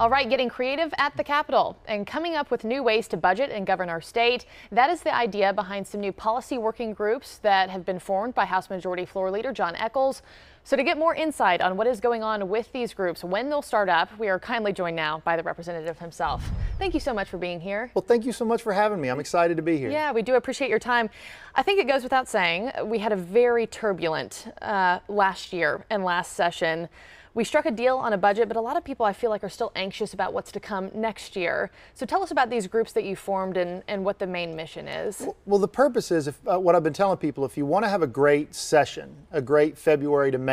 All right, getting creative at the Capitol and coming up with new ways to budget and govern our state. That is the idea behind some new policy working groups that have been formed by House Majority Floor Leader Jon Echols. So to get more insight on what is going on with these groups, when they'll start up, we are kindly joined now by the representative himself. Thank you so much for being here. Well, thank you so much for having me. I'm excited to be here. Yeah, we do appreciate your time. I think it goes without saying, we had a very turbulent uh, last year and last session. We struck a deal on a budget, but a lot of people I feel like are still anxious about what's to come next year. So tell us about these groups that you formed and, and what the main mission is. Well, the purpose is if, uh, what I've been telling people if you want to have a great session, a great February to May,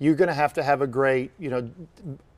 you're going to have to have a great, you know,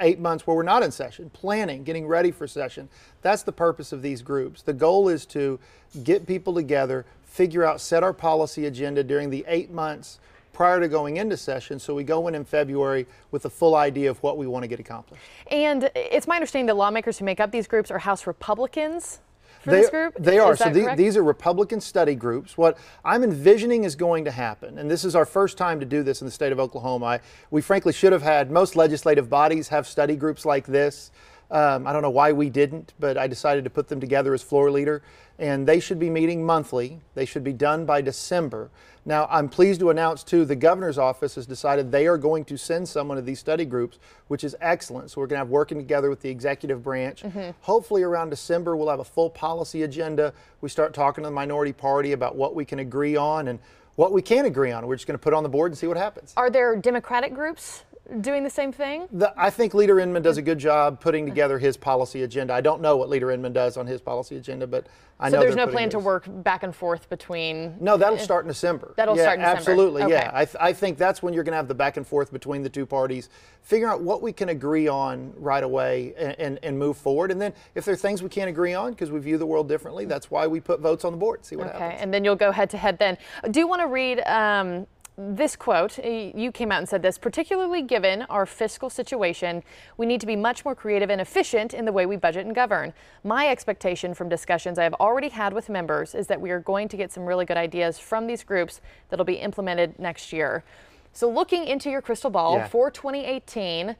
eight months where we're not in session, planning, getting ready for session. That's the purpose of these groups. The goal is to get people together, figure out, set our policy agenda during the eight months prior to going into session. So we go in in February with a full idea of what we want to get accomplished. And it's my understanding the lawmakers who make up these groups are House Republicans. For they, this group? They are. So the, these are Republican study groups. What I'm envisioning is going to happen, and this is our first time to do this in the state of Oklahoma. I, we frankly should have had most legislative bodies have study groups like this. Um, I don't know why we didn't, but I decided to put them together as floor leader. And they should be meeting monthly. They should be done by December. Now, I'm pleased to announce, too, the governor's office has decided they are going to send someone to these study groups, which is excellent. So we're going to have working together with the executive branch. Hopefully, around December, we'll have a full policy agenda. We start talking to the minority party about what we can agree on and what we can't agree on. We're just going to put on the board and see what happens. Are there Democratic groups doing the same thing? The, I think Leader Inman does a good job putting together his policy agenda. I don't know what Leader Inman does on his policy agenda, but I So know there's no plan to work back and forth between. No, that'll start in December. That'll yeah, start in December. Absolutely, Okay. yeah. I, th- I think that's when you're going to have the back and forth between the two parties, figure out what we can agree on right away and, and, and move forward. And then if there are things we can't agree on because we view the world differently, that's why we put votes on the board, see what Okay, happens. Okay, and then you'll go head to head then. I do want to read um, this quote. Eh, you came out and said this, particularly given our fiscal situation, we need to be much more creative and efficient in the way we budget and govern. My expectation from discussions I have already had with members is that we are going to get some really good ideas from these groups that'll be implemented next year. So looking into your crystal ball Yeah. for 2018,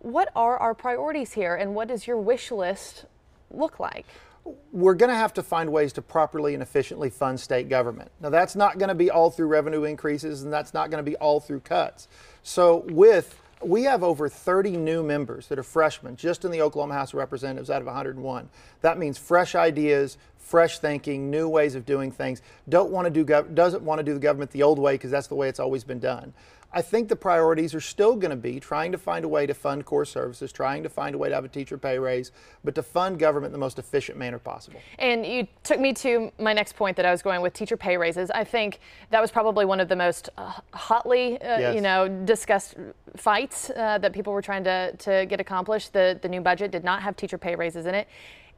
what are our priorities here and what does your wish list look like? We're going to have to find ways to properly and efficiently fund state government. Now, that's not going to be all through revenue increases, and that's not going to be all through cuts. So, with we have over 30 new members that are freshmen just in the Oklahoma House of Representatives out of 101. That means fresh ideas, fresh thinking, new ways of doing things. Don't want to do doesn't want to do the government the old way because that's the way it's always been done. I think the priorities are still going to be trying to find a way to fund core services, trying to find a way to have a teacher pay raise, but to fund government in the most efficient manner possible. And you took me to my next point that I was going with teacher pay raises. I think that was probably one of the most uh, hotly, uh, Yes. you know, discussed fights uh, that people were trying to, to get accomplished. The, the new budget did not have teacher pay raises in it.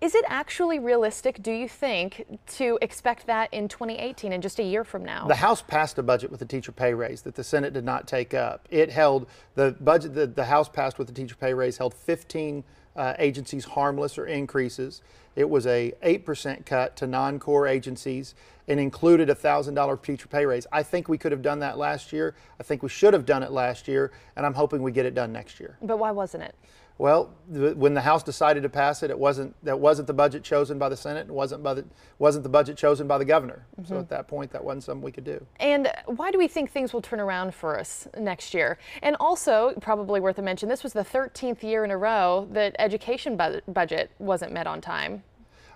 Is it actually realistic, do you think, to expect that in 2018 and just a year from now? The House passed a budget with a teacher pay raise that the Senate did not take up. It held the budget that the House passed with the teacher pay raise held 15 uh, agencies harmless or increases. It was a 8% cut to non-core agencies and included a $1,000 teacher pay raise. I think we could have done that last year. I think we should have done it last year, and I'm hoping we get it done next year. but why wasn't it? Well, th- when the House decided to pass it, it wasn't that wasn't the budget chosen by the Senate. It wasn't by the wasn't the budget chosen by the governor. So mm-hmm. at that point, that wasn't something we could do. And why do we think things will turn around for us next year? And also, probably worth a mention, this was the 13th year in a row that education bu- budget wasn't met on time.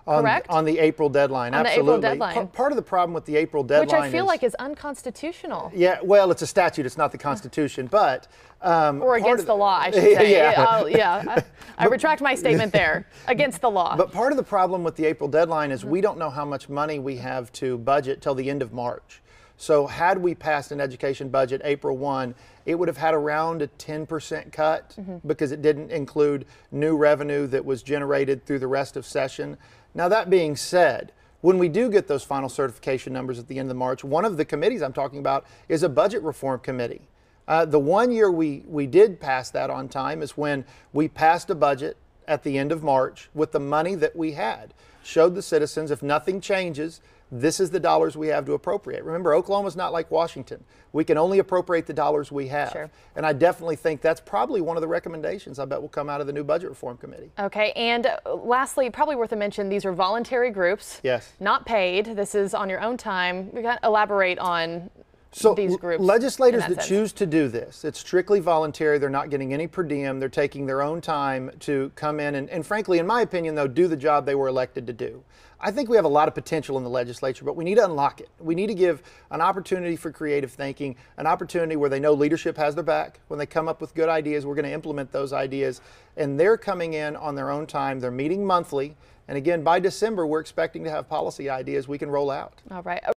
On, Correct? on the April deadline. On the April absolutely. deadline. Pa- part of the problem with the April deadline, Which I feel is, like is unconstitutional. yeah, well, it's a statute. It's not the Constitution, but um, Or against of the law, I should say. Yeah. I'll- yeah. I, I retract my statement there. Against the law. But part of the problem with the April deadline is Mm-hmm. we don't know how much money we have to budget till the end of March. So had we passed an education budget April 1, it would have had around a 10% cut Mm-hmm. because it didn't include new revenue that was generated through the rest of session. Now that being said, when we do get those final certification numbers at the end of March, one of the committees I'm talking about is a budget reform committee. Uh, the one year we, we did pass that on time is when we passed a budget at the end of March with the money that we had. Showed the citizens if nothing changes, this is the dollars we have to appropriate. Remember, Oklahoma's not like Washington. We can only appropriate the dollars we have. Sure. And I definitely think that's probably one of the recommendations I bet will come out of the new budget reform committee. Okay, and uh, lastly, probably worth a mention, these are voluntary groups. Yes. Not paid. This is on your own time. We got to elaborate on So these groups. legislators in that, choose to do this, it's strictly voluntary. They're not getting any per diem. They're taking their own time to come in and, and frankly, in my opinion, though, do the job they were elected to do. I think we have a lot of potential in the legislature, but we need to unlock it. We need to give an opportunity for creative thinking, an opportunity where they know leadership has their back. When they come up with good ideas, we're going to implement those ideas. And they're coming in on their own time. They're meeting monthly. And again, by December, we're expecting to have policy ideas we can roll out. All right.